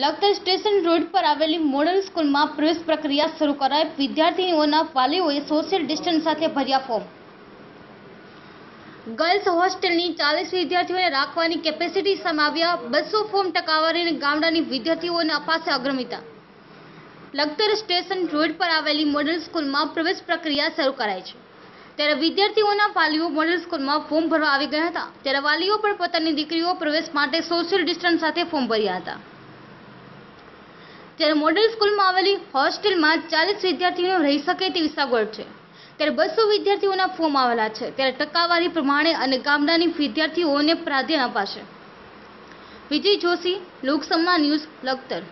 Lakhtar station road પર આવેલી model સ્કૂલમાં પ્રવેશ પ્રક્રિયા શરૂ કરાય વિદ્યાર્થીઓના વાલીઓએ સોશિયલ ડિસ્ટન્સ સાથે ભર્યા ફોર્મ. ગર્લ્સ હોસ્ટેલની ચાલીસ વિદ્યાર્થીઓને રાખવાની કેપેસિટી સમાવ્યા. બસો ફોર્મ ટકાવારીને ગામડાની વિદ્યાર્થીઓને અપાશે અગ્રમિતા. લખતર સ્ટેશન રોડ પર આવેલી મોડલ સ્કૂલમાં પ્રવેશ પ્રક્રિયા શરૂ કરાય છે. ત્યારે વિદ્યાર્થીઓના વાલીઓ મોડલ સ્કૂલમાં ફોર્મ ભરવા આવી ગયા હતા. ત્યારે વાલીઓ પણ પોતાની દીકરીઓ પ્રવેશ માટે સોશિયલ ડિસ્ટન્સ સાથે ફોર્મ ભર્યા હતા. ત્યારે મોડલ સ્કૂલમાં આવેલી હોસ્ટેલમાં ચાલીસ વિદ્યાર્થીઓ રહી શકે તેવી સગવડ છે. ત્યારે બસો વિદ્યાર્થીઓના ફોર્મ આવેલા છે. ત્યારે ટકાવારી પ્રમાણે અને ગામડાની વિદ્યાર્થીઓને પ્રાધાન્ય અપાશે. વિજય જોશી, લોકસભા ન્યૂઝ, લખતર.